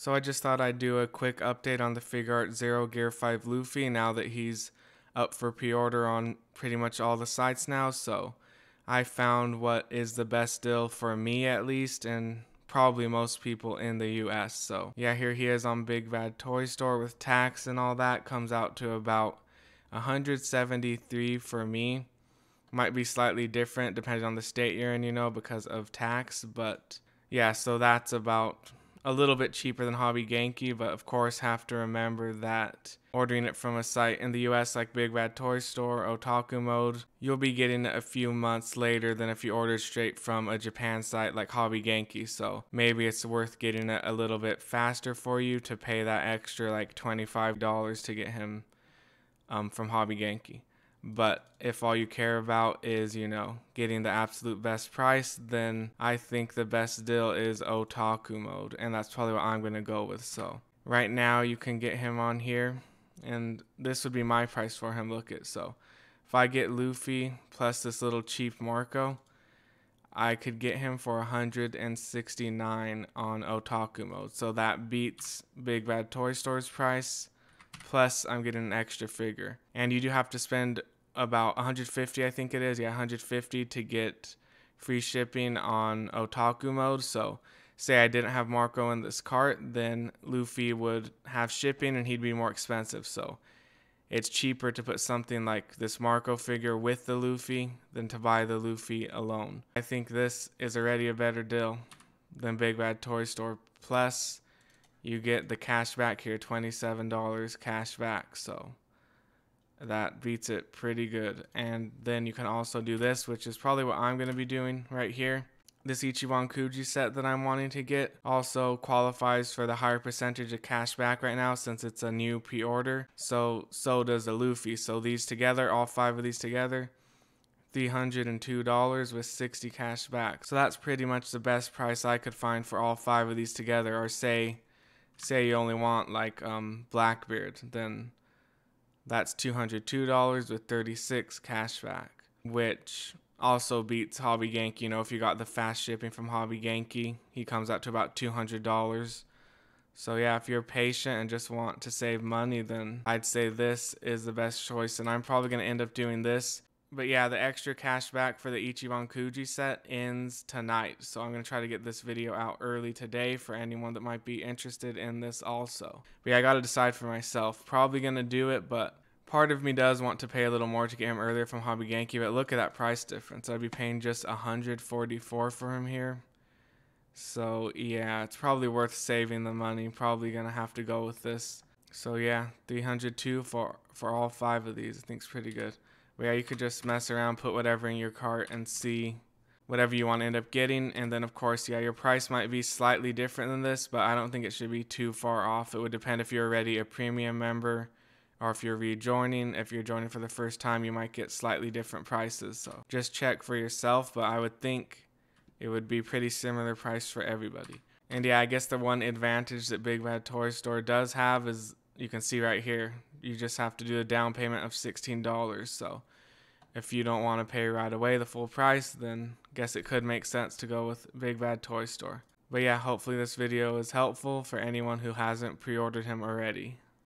So I just thought I'd do a quick update on the Figuart Zero Gear 5 Luffy now that he's up for pre-order on pretty much all the sites now. So I found what is the best deal for me at least and probably most people in the US. So yeah, here he is on Big Bad Toy Store with tax and all that comes out to about 173 for me. Might be slightly different depending on the state you're in, you know, because of tax, but yeah, so that's about a little bit cheaper than Hobby Genki, but of course have to remember that ordering it from a site in the US like Big Bad Toy Store, Otaku Mode, you'll be getting it a few months later than if you ordered straight from a Japan site like Hobby Genki. So maybe it's worth getting it a little bit faster for you to pay that extra like $25 to get him um, from Hobby Genki. But if all you care about is, you know, getting the absolute best price, then I think the best deal is Otaku mode. And that's probably what I'm going to go with. So right now you can get him on here. And this would be my price for him. Look at so if I get Luffy plus this little cheap Marco, I could get him for 169 on Otaku mode. So that beats Big Bad Toy Store's price plus I'm getting an extra figure. And you do have to spend about 150, I think it is, yeah, 150 to get free shipping on Otaku mode. So, say I didn't have Marco in this cart, then Luffy would have shipping and he'd be more expensive. So, it's cheaper to put something like this Marco figure with the Luffy than to buy the Luffy alone. I think this is already a better deal than Big Bad Toy Store. Plus, you get the cash back here $27 cash back so that beats it pretty good. And then you can also do this which is probably what I'm going to be doing right here. This Ichiban Kuji set that I'm wanting to get also qualifies for the higher percentage of cash back right now since it's a new pre-order. So so does the Luffy. So these together all five of these together $302 with 60 cash back. So that's pretty much the best price I could find for all five of these together or say say you only want like um, Blackbeard, then that's $202 with 36 cash back, which also beats Hobby Genki. You know, if you got the fast shipping from Hobby Genki, he comes out to about $200. So yeah, if you're patient and just want to save money, then I'd say this is the best choice. And I'm probably going to end up doing this but yeah, the extra cash back for the Ichiban Kuji set ends tonight. So I'm going to try to get this video out early today for anyone that might be interested in this also. But yeah, I got to decide for myself. Probably going to do it, but part of me does want to pay a little more to get him earlier from Hobby Genki. But look at that price difference. I'd be paying just 144 for him here. So yeah, it's probably worth saving the money. Probably going to have to go with this. So yeah, 302 for, for all five of these. I think pretty good. Yeah, you could just mess around, put whatever in your cart and see whatever you want to end up getting. And then, of course, yeah, your price might be slightly different than this, but I don't think it should be too far off. It would depend if you're already a premium member or if you're rejoining. If you're joining for the first time, you might get slightly different prices. So just check for yourself, but I would think it would be pretty similar price for everybody. And yeah, I guess the one advantage that Big Bad Toy Store does have is you can see right here, you just have to do a down payment of $16. So if you don't want to pay right away the full price, then guess it could make sense to go with Big Bad Toy Store. But yeah, hopefully this video is helpful for anyone who hasn't pre-ordered him already.